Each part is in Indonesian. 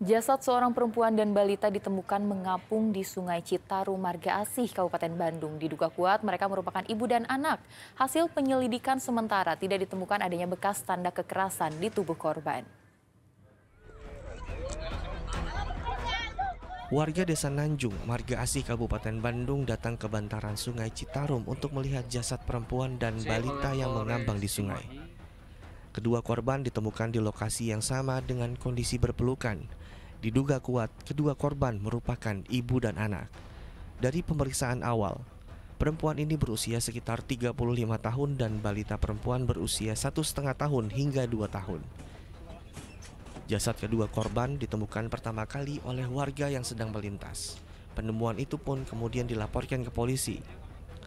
Jasad seorang perempuan dan balita ditemukan mengapung di Sungai Citarum, Marga Asih, Kabupaten Bandung. Diduga kuat mereka merupakan ibu dan anak. Hasil penyelidikan sementara tidak ditemukan adanya bekas tanda kekerasan di tubuh korban. Warga Desa Nanjung, Marga Asih, Kabupaten Bandung datang ke bantaran Sungai Citarum untuk melihat jasad perempuan dan balita yang mengambang di sungai. Kedua korban ditemukan di lokasi yang sama dengan kondisi berpelukan. Diduga kuat, kedua korban merupakan ibu dan anak. Dari pemeriksaan awal, perempuan ini berusia sekitar 35 tahun dan balita perempuan berusia satu setengah tahun hingga dua tahun. Jasad kedua korban ditemukan pertama kali oleh warga yang sedang melintas. Penemuan itu pun kemudian dilaporkan ke polisi.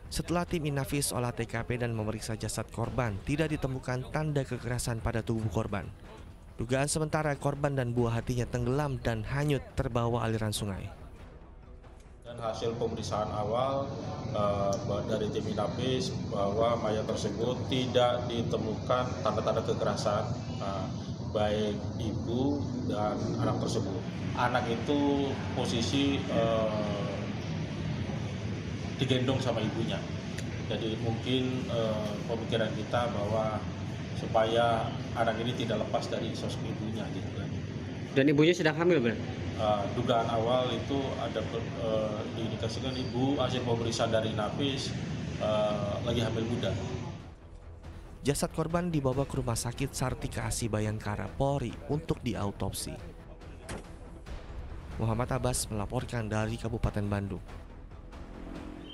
Setelah tim Inafis olah TKP dan memeriksa jasad korban, tidak ditemukan tanda kekerasan pada tubuh korban. Dugaan sementara korban dan buah hatinya tenggelam dan hanyut terbawa aliran sungai. Dan hasil pemeriksaan awal uh, dari tim Inapis bahwa mayat tersebut tidak ditemukan tanda-tanda kekerasan uh, baik ibu dan anak tersebut. Anak itu posisi uh, digendong sama ibunya. Jadi mungkin uh, pemikiran kita bahwa supaya anak ini tidak lepas dari sosok ibunya gitu kan. Dan ibunya sedang hamil berarti? Uh, dugaan awal itu ada uh, diindikasikan ibu hasil pemeriksaan dari Napis uh, lagi hamil muda. Jasad korban dibawa ke rumah sakit Sartika Asi Bayangkara Polri untuk diautopsi. Muhammad Abbas melaporkan dari Kabupaten Bandung.